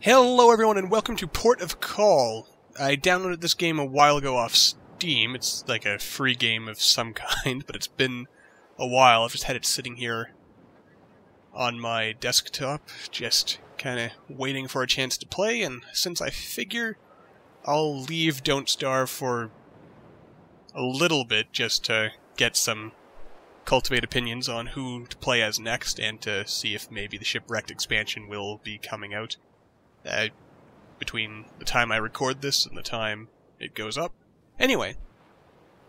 Hello everyone and welcome to Port of Call. I downloaded this game a while ago off Steam. It's like a free game of some kind, but it's been a while. I've just had it sitting here on my desktop, just kind of waiting for a chance to play, and since I figure I'll leave Don't Starve for a little bit just to get some cultivate opinions on who to play as next and to see if maybe the Shipwrecked expansion will be coming out uh, between the time I record this and the time it goes up. Anyway,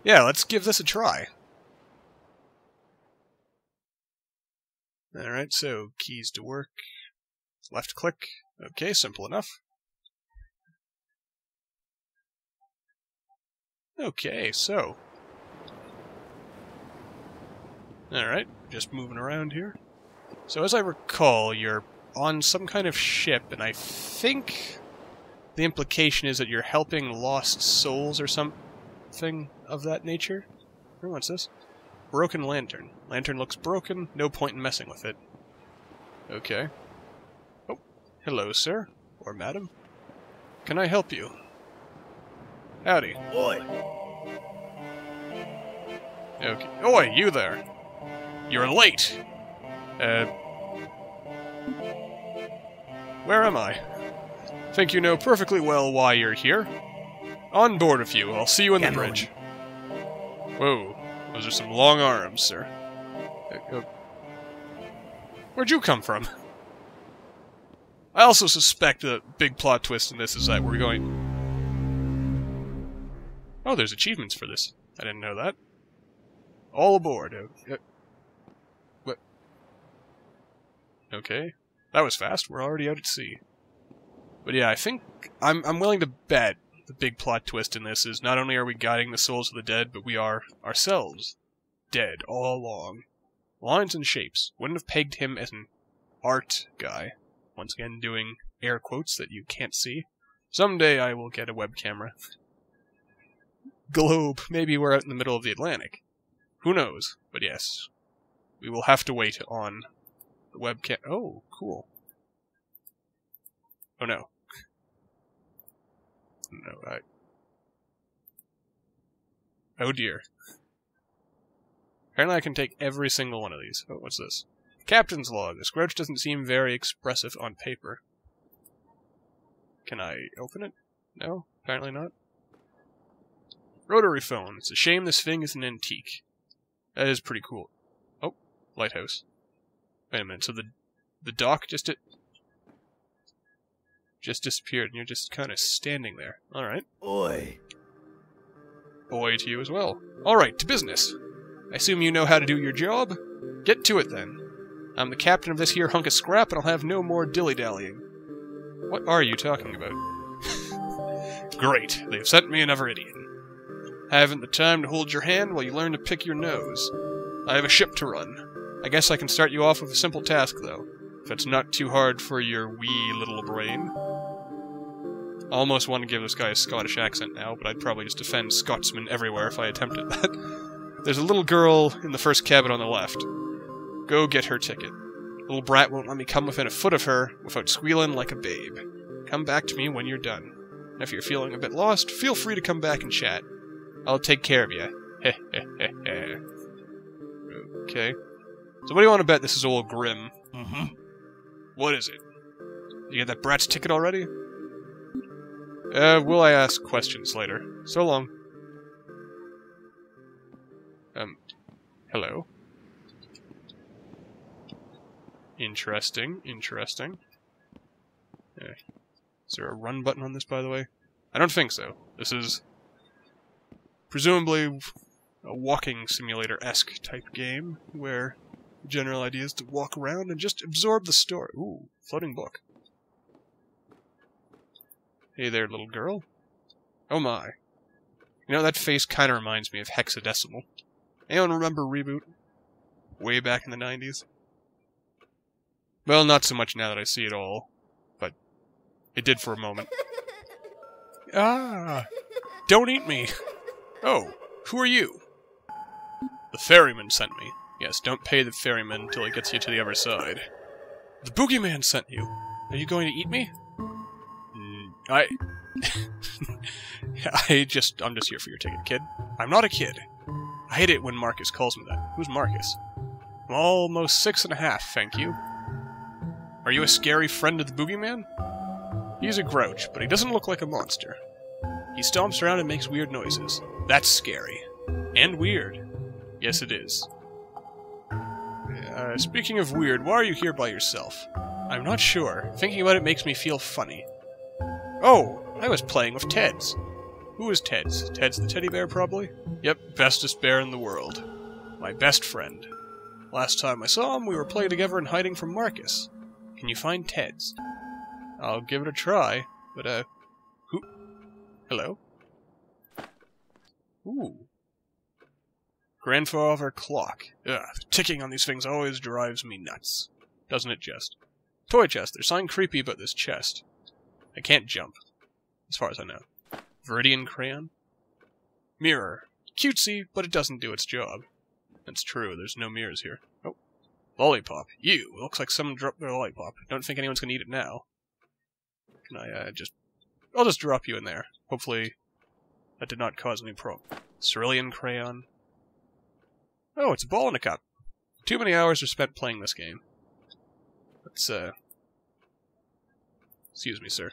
yeah, let's give this a try. Alright, so keys to work, left click, okay, simple enough. Okay, so. Alright, just moving around here. So as I recall, you're on some kind of ship, and I think the implication is that you're helping lost souls or something of that nature. Who wants this? Broken lantern. Lantern looks broken, no point in messing with it. Okay. Oh, hello, sir. Or madam. Can I help you? Howdy. Oi! Okay. Oi, you there! You're late! Uh... Where am I? Think you know perfectly well why you're here. On board with you. I'll see you in the Get bridge. Whoa. Those are some long arms, sir. Uh, uh, where'd you come from? I also suspect the big plot twist in this is that we're going... Oh, there's achievements for this. I didn't know that. All aboard. Uh, uh, what? Okay. That was fast. We're already out at sea. But yeah, I think I'm I'm willing to bet the big plot twist in this is not only are we guiding the souls of the dead, but we are ourselves dead all along. Lines and shapes. Wouldn't have pegged him as an art guy. Once again, doing air quotes that you can't see. Someday I will get a web camera. Globe. Maybe we're out in the middle of the Atlantic. Who knows? But yes, we will have to wait on the webcam. Oh, cool. Oh no. No, I. Oh dear. Apparently I can take every single one of these. Oh, what's this? Captain's log. This grouch doesn't seem very expressive on paper. Can I open it? No? Apparently not. Rotary phone. It's a shame this thing is an antique. That is pretty cool. Oh, lighthouse. Wait a minute. So the the dock just just disappeared, and you're just kind of standing there. All right. Oi! Boy to you as well. All right, to business. I assume you know how to do your job. Get to it then. I'm the captain of this here hunk of scrap, and I'll have no more dilly dallying. What are you talking about? Great. They've sent me another idiot. Haven't the time to hold your hand while you learn to pick your nose. I have a ship to run. I guess I can start you off with a simple task, though, if it's not too hard for your wee little brain. I almost want to give this guy a Scottish accent now, but I'd probably just offend Scotsmen everywhere if I attempted that. There's a little girl in the first cabin on the left. Go get her ticket. Little brat won't let me come within a foot of her without squealing like a babe. Come back to me when you're done. And if you're feeling a bit lost, feel free to come back and chat. I'll take care of you. Heh heh heh heh. Okay. So what do you want to bet this is all Grim? Mm-hmm. What is it? You get that brat's ticket already? Uh, will I ask questions later? So long. Um, hello? Interesting, interesting. Yeah. Is there a run button on this, by the way? I don't think so. This is presumably a walking simulator-esque type game, where general idea is to walk around and just absorb the story. Ooh, floating book. Hey there, little girl. Oh my. You know, that face kind of reminds me of Hexadecimal. Anyone remember Reboot? Way back in the 90s? Well, not so much now that I see it all, but it did for a moment. ah! Don't eat me! Oh, who are you? The ferryman sent me. Yes, don't pay the ferryman until he gets you to the other side. The boogeyman sent you. Are you going to eat me? Mm, I... I just... I'm just here for your ticket, kid. I'm not a kid. I hate it when Marcus calls me that. Who's Marcus? I'm almost six and a half, thank you. Are you a scary friend of the boogeyman? He's a grouch, but he doesn't look like a monster. He stomps around and makes weird noises. That's scary. And weird. Yes, it is. Uh, speaking of weird, why are you here by yourself? I'm not sure. Thinking about it makes me feel funny. Oh, I was playing with Teds. Who is Teds? Ted's the teddy bear, probably? Yep, bestest bear in the world. My best friend. Last time I saw him, we were playing together and hiding from Marcus. Can you find Teds? I'll give it a try, but, uh, who? Hello? Ooh. Grandfather clock. Ugh, ticking on these things always drives me nuts. Doesn't it just? Toy chest. There's something creepy about this chest. I can't jump, as far as I know. Viridian crayon? Mirror. Cutesy, but it doesn't do its job. That's true, there's no mirrors here. Oh. Lollipop. You! Looks like someone dropped their lollipop. Don't think anyone's gonna eat it now. Can I, uh, just... I'll just drop you in there. Hopefully that did not cause any problem. Cerulean crayon. Oh, it's a ball in a cup. Too many hours are spent playing this game. Let's, uh... Excuse me, sir.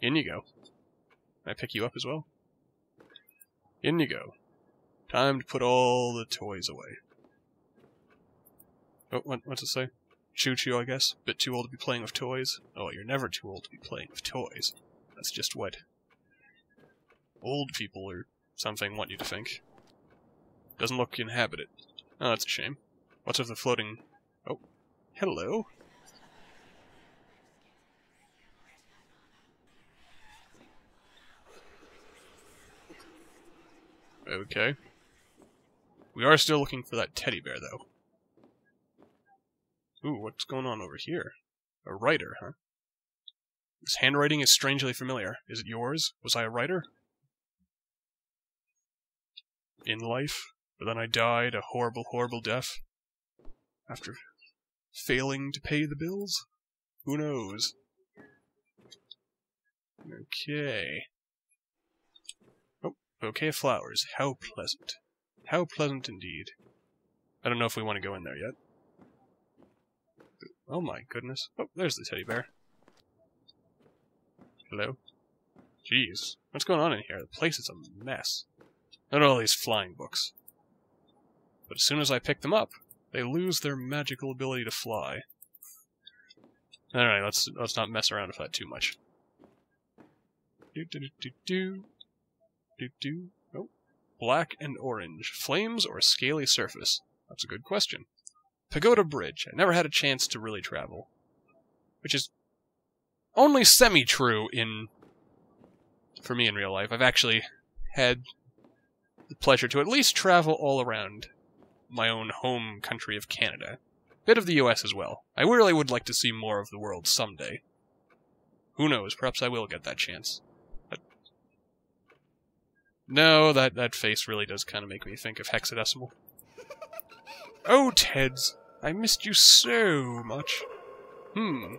In you go. Can I pick you up as well? In you go. Time to put all the toys away. Oh, what, what's it say? Choo choo, I guess. Bit too old to be playing with toys. Oh, you're never too old to be playing with toys. That's just what old people or something want you to think. Doesn't look inhabited. Oh, that's a shame. What's with the floating... Oh, hello. Okay. We are still looking for that teddy bear, though. Ooh, what's going on over here? A writer, huh? This handwriting is strangely familiar. Is it yours? Was I a writer? In life, but then I died a horrible, horrible death. After failing to pay the bills? Who knows? Okay. Oh, bouquet of flowers. How pleasant. How pleasant indeed. I don't know if we want to go in there yet. Oh my goodness. Oh, there's the teddy bear. Hello? Jeez. What's going on in here? The place is a mess. At all these flying books. But as soon as I pick them up, they lose their magical ability to fly. Alright, let's let's not mess around with that too much. Do do do do do. Do do. Oh. Black and orange. Flames or scaly surface? That's a good question. Pagoda Bridge. I never had a chance to really travel. Which is only semi-true in... for me in real life. I've actually had the pleasure to at least travel all around my own home country of Canada. Bit of the US as well. I really would like to see more of the world someday. Who knows, perhaps I will get that chance. But no, that, that face really does kind of make me think of hexadecimal. Oh, Teds, I missed you so much. Hmm.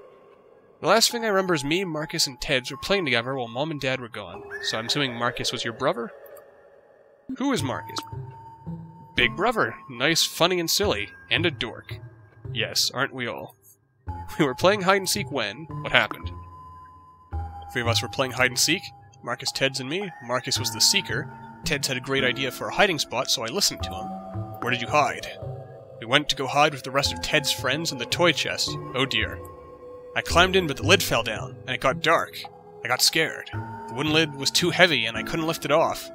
The last thing I remember is me, Marcus, and Teds were playing together while Mom and Dad were gone. So I'm assuming Marcus was your brother? Who is Marcus? Big brother. Nice, funny, and silly. And a dork. Yes, aren't we all? We were playing hide and seek when? What happened? Three of us were playing hide and seek. Marcus, Teds, and me. Marcus was the seeker. Teds had a great idea for a hiding spot, so I listened to him. Where did you hide? We went to go hide with the rest of Ted's friends in the toy chest. Oh dear. I climbed in, but the lid fell down, and it got dark. I got scared. The wooden lid was too heavy, and I couldn't lift it off.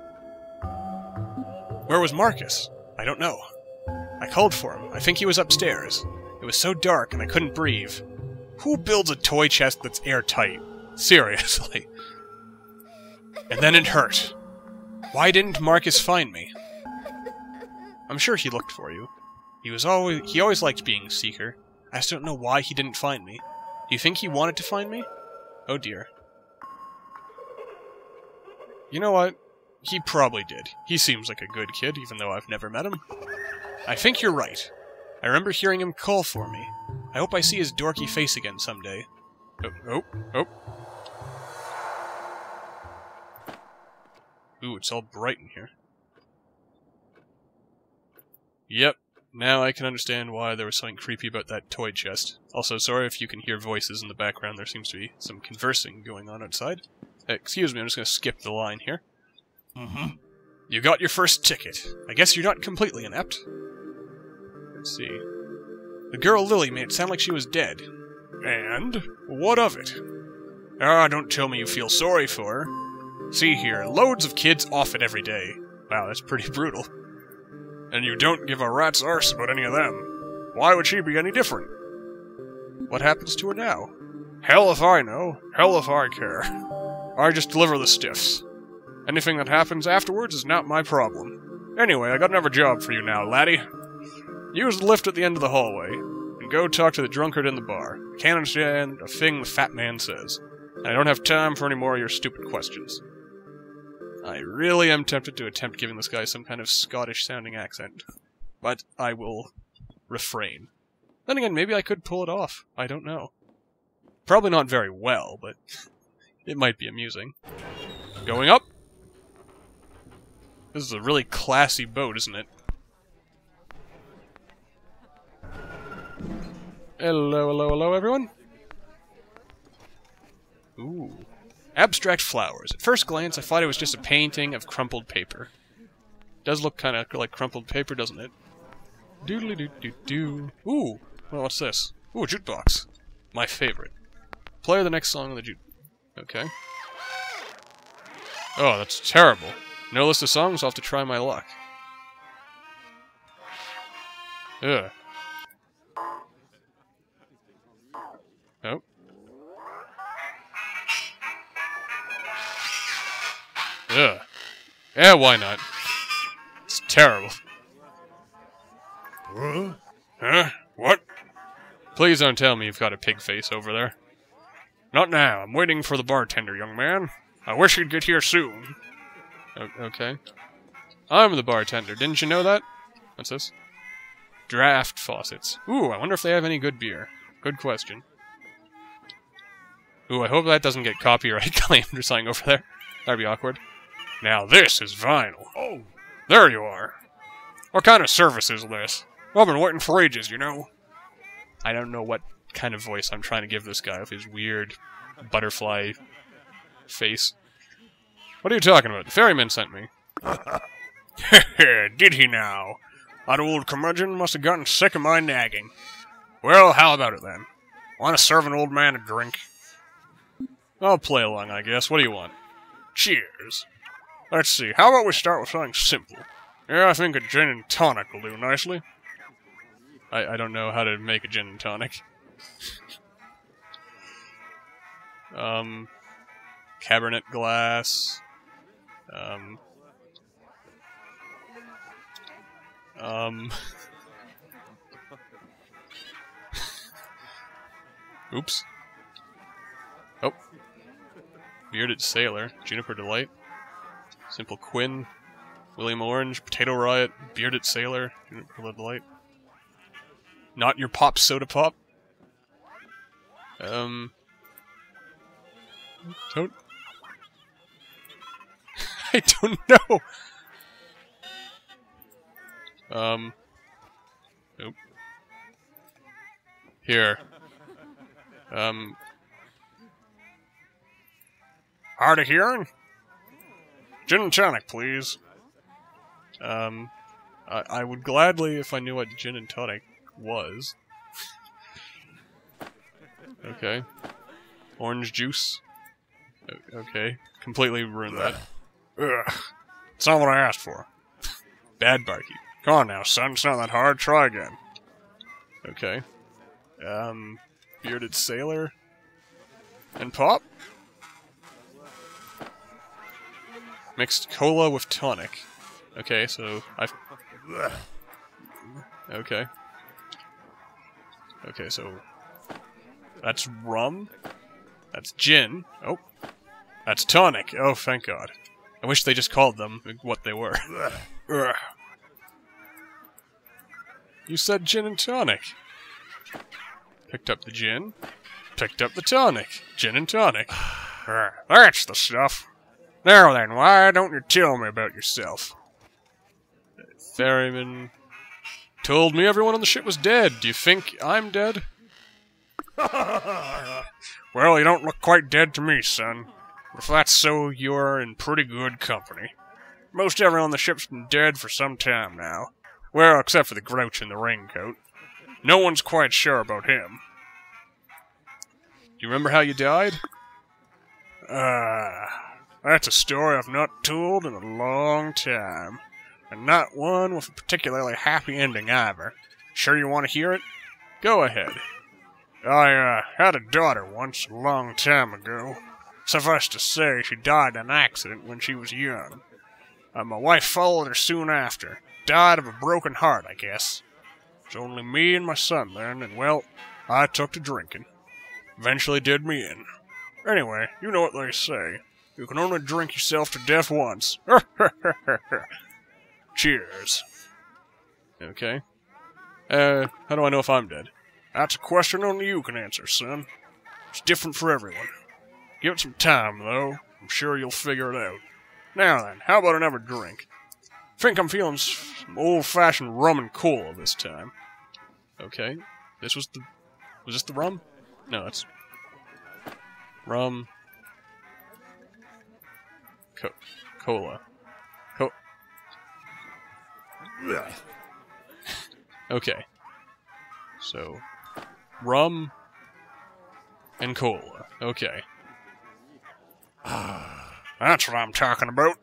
Where was Marcus? I don't know. I called for him. I think he was upstairs. It was so dark, and I couldn't breathe. Who builds a toy chest that's airtight? Seriously. And then it hurt. Why didn't Marcus find me? I'm sure he looked for you. He was always he always liked being a Seeker. I just don't know why he didn't find me. Do you think he wanted to find me? Oh dear. You know what? He probably did. He seems like a good kid, even though I've never met him. I think you're right. I remember hearing him call for me. I hope I see his dorky face again someday. Oh, oh, oh. Ooh, it's all bright in here. Yep, now I can understand why there was something creepy about that toy chest. Also, sorry if you can hear voices in the background, there seems to be some conversing going on outside. Excuse me, I'm just to skip the line here. Mm-hmm. You got your first ticket. I guess you're not completely inept. Let's see. The girl Lily made it sound like she was dead. And? What of it? Ah, don't tell me you feel sorry for her. See here, loads of kids off it every day. Wow, that's pretty brutal. And you don't give a rat's arse about any of them. Why would she be any different? What happens to her now? Hell if I know. Hell if I care. I just deliver the stiffs. Anything that happens afterwards is not my problem. Anyway, I got another job for you now, laddie. Use the lift at the end of the hallway, and go talk to the drunkard in the bar. I can't understand a thing the fat man says. And I don't have time for any more of your stupid questions. I really am tempted to attempt giving this guy some kind of Scottish sounding accent. But I will refrain. Then again, maybe I could pull it off. I don't know. Probably not very well, but it might be amusing. Going up! This is a really classy boat, isn't it? Hello, hello, hello, everyone. Ooh. Abstract flowers. At first glance, I thought it was just a painting of crumpled paper. Does look kind of like crumpled paper, doesn't it? Doodly doo doo doo. Ooh. Well, what's this? Ooh, a jukebox. My favorite. Play the next song on the juke. Okay. Oh, that's terrible. No list of songs, I'll have to try my luck. Ugh. Oh. Ugh. Yeah, why not? It's terrible. Huh? Huh? What? Please don't tell me you've got a pig face over there. Not now. I'm waiting for the bartender, young man. I wish he'd get here soon. Okay. I'm the bartender. Didn't you know that? What's this? Draft faucets. Ooh, I wonder if they have any good beer. Good question. Ooh, I hope that doesn't get copyright claimed or something over there. That'd be awkward. Now this is vinyl. Oh, There you are. What kind of service is this? I've been waiting for ages, you know. I don't know what kind of voice I'm trying to give this guy with his weird butterfly face. What are you talking about? The ferryman sent me. Did he now? That old curmudgeon must have gotten sick of my nagging. Well, how about it then? Want to serve an old man a drink? I'll play along, I guess. What do you want? Cheers. Let's see, how about we start with something simple? Yeah, I think a gin and tonic will do nicely. I, I don't know how to make a gin and tonic. um, Cabernet glass. Um, um, oops. Oh. Bearded Sailor, Juniper Delight, Simple Quinn, William Orange, Potato Riot, Bearded Sailor, Juniper Delight. Not your pop soda pop. Um. Don't. I don't know. Um. Nope. Here. Um. Hard of hearing? Gin and tonic, please. Um, I, I would gladly if I knew what gin and tonic was. Okay. Orange juice. Okay. Completely ruined that. Ugh. It's not what I asked for. Bad barkeep. Come on now, son. It's not that hard. Try again. Okay. Um, bearded sailor. And pop? Mixed cola with tonic. Okay, so I've. Okay. Okay, so that's rum. That's gin. Oh, that's tonic. Oh, thank God. I wish they just called them what they were. You said gin and tonic. Picked up the gin. Picked up the tonic. Gin and tonic. That's the stuff. Now then, why don't you tell me about yourself? Ferryman told me everyone on the ship was dead. Do you think I'm dead? well, you don't look quite dead to me, son. If that's so, you're in pretty good company. Most everyone on the ship's been dead for some time now. Well, except for the grouch in the raincoat. No one's quite sure about him. Do you remember how you died? Ah, uh, that's a story I've not told in a long time. And not one with a particularly happy ending either. Sure you want to hear it? Go ahead. I, uh, had a daughter once, a long time ago. Suffice to say, she died in an accident when she was young. Uh, my wife followed her soon after. Died of a broken heart, I guess. It's only me and my son then, and well, I took to drinking. Eventually did me in. Anyway, you know what they say. You can only drink yourself to death once. Cheers. Okay. Uh, how do I know if I'm dead? That's a question only you can answer, son. It's different for everyone. Give it some time, though. I'm sure you'll figure it out. Now then, how about another drink? Think I'm feeling some old-fashioned rum and cola this time. Okay. This was the... Was this the rum? No, it's... Rum... Co cola. Co okay. So, rum and cola. Okay. That's what I'm talking about.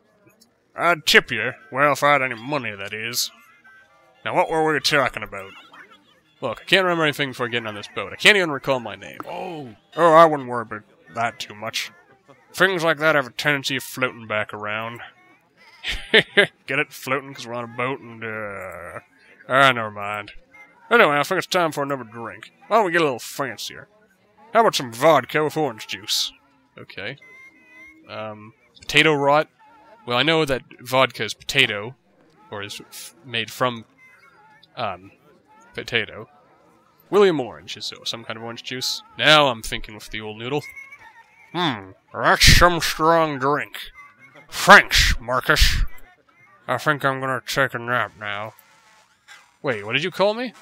I'd tip you. Well, if I had any money, that is. Now, what were we talking about? Look, I can't remember anything before getting on this boat. I can't even recall my name. Oh. Oh, I wouldn't worry about that too much. Things like that have a tendency of floating back around. Get it? Floating because we're on a boat and, uh... Ah, never mind. Anyway, I think it's time for another drink. Why don't we get a little fancier? How about some vodka with orange juice? Okay. Um, potato rot. Well, I know that vodka is potato, or is made from, um, potato. William Orange is some kind of orange juice. Now I'm thinking with the old noodle. Hmm, that's some strong drink. Thanks, Marcus. I think I'm gonna take a nap now. Wait, what did you call me?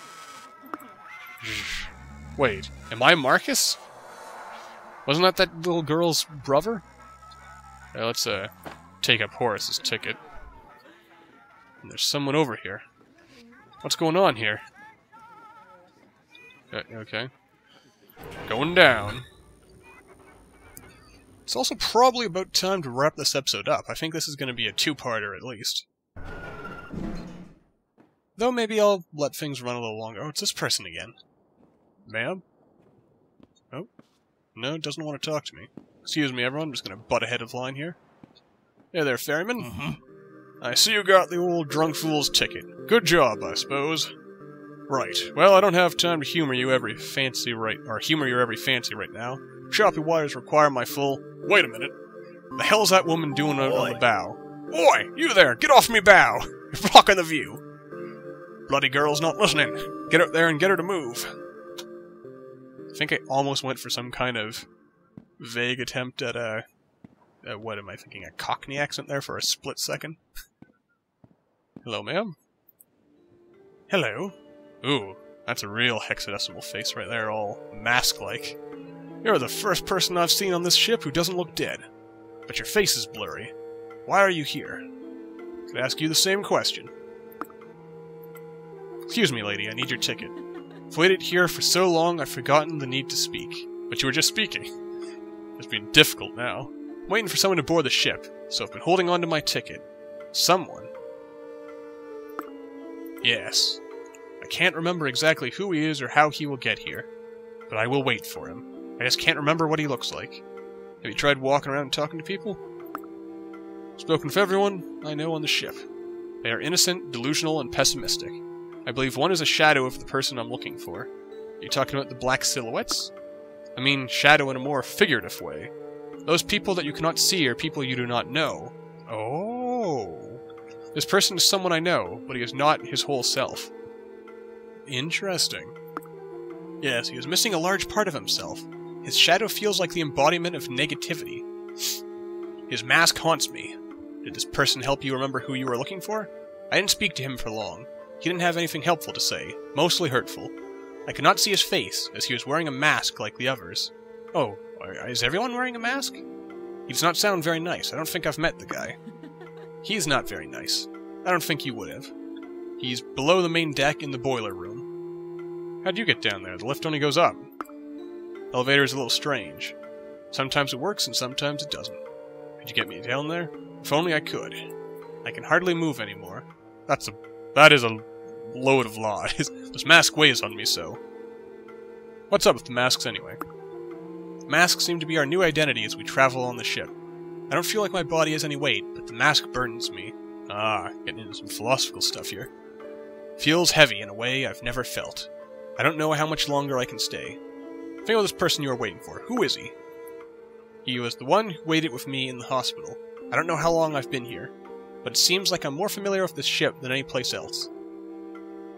Wait, am I Marcus? Wasn't that that little girl's brother? Right, let's uh, take up Horace's ticket. And there's someone over here. What's going on here? Uh, okay. Going down. It's also probably about time to wrap this episode up. I think this is going to be a two-parter at least. Though maybe I'll let things run a little longer. Oh, it's this person again. Ma'am? Oh. No, doesn't want to talk to me. Excuse me, everyone. I'm just going to butt ahead of line here. Hey there, ferryman. Mm -hmm. I see you got the old drunk fool's ticket. Good job, I suppose. Right. Well, I don't have time to humor you every fancy right, or humor your every fancy right now. Choppy wires require my full. Wait a minute. The hell's that woman doing out on the bow? Oi, you there! Get off me bow! You're blocking the view. Bloody girl's not listening. Get out there and get her to move. I think I almost went for some kind of vague attempt at a... What am I thinking? A Cockney accent there for a split second? Hello, ma'am? Hello? Ooh, that's a real hexadecimal face right there, all mask-like. You're the first person I've seen on this ship who doesn't look dead. But your face is blurry. Why are you here? Could ask you the same question. Excuse me, lady, I need your ticket. I've waited here for so long I've forgotten the need to speak. But you were just speaking. It's been difficult now. I'm waiting for someone to board the ship, so I've been holding on to my ticket. Someone? Yes. I can't remember exactly who he is or how he will get here, but I will wait for him. I just can't remember what he looks like. Have you tried walking around and talking to people? Spoken for everyone I know on the ship. They are innocent, delusional, and pessimistic. I believe one is a shadow of the person I'm looking for. Are you talking about the black silhouettes? I mean shadow in a more figurative way. Those people that you cannot see are people you do not know. Oh. This person is someone I know, but he is not his whole self. Interesting. Yes, he is missing a large part of himself. His shadow feels like the embodiment of negativity. His mask haunts me. Did this person help you remember who you were looking for? I didn't speak to him for long. He didn't have anything helpful to say, mostly hurtful. I could not see his face, as he was wearing a mask like the others. Oh, is everyone wearing a mask? He does not sound very nice. I don't think I've met the guy. He's not very nice. I don't think you would have. He's below the main deck in the boiler room. How'd you get down there? The lift only goes up. Elevator is a little strange. Sometimes it works and sometimes it doesn't. Could you get me down there? If only I could. I can hardly move anymore. That's a... that is a load of lies. this mask weighs on me so. What's up with the masks anyway? Masks seem to be our new identity as we travel on the ship. I don't feel like my body has any weight, but the mask burdens me. Ah, getting into some philosophical stuff here. Feels heavy in a way I've never felt. I don't know how much longer I can stay. Think of this person you are waiting for. Who is he? He was the one who waited with me in the hospital. I don't know how long I've been here, but it seems like I'm more familiar with this ship than any place else.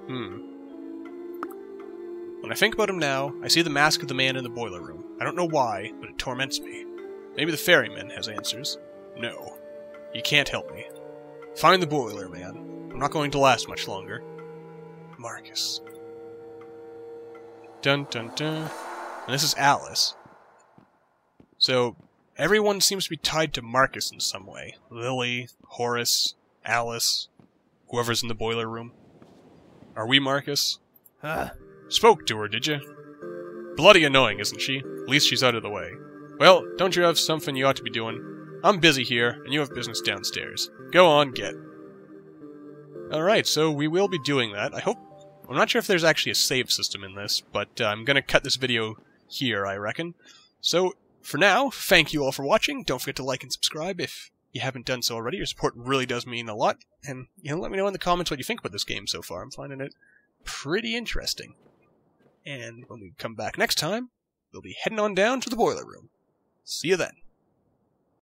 Hmm. When I think about him now, I see the mask of the man in the boiler room. I don't know why, but it torments me. Maybe the ferryman has answers. No. He can't help me. Find the boiler man. I'm not going to last much longer. Marcus. Dun dun dun. And this is Alice. So, everyone seems to be tied to Marcus in some way. Lily, Horace, Alice, whoever's in the boiler room. Are we Marcus? Huh? Spoke to her, did you? Bloody annoying, isn't she? At least she's out of the way. Well, don't you have something you ought to be doing? I'm busy here, and you have business downstairs. Go on, get. Alright, so we will be doing that. I hope... I'm not sure if there's actually a save system in this, but uh, I'm gonna cut this video here, I reckon. So, for now, thank you all for watching. Don't forget to like and subscribe if you haven't done so already. Your support really does mean a lot. And, you know, let me know in the comments what you think about this game so far. I'm finding it pretty interesting. And when we come back next time, we'll be heading on down to the boiler room. See you then.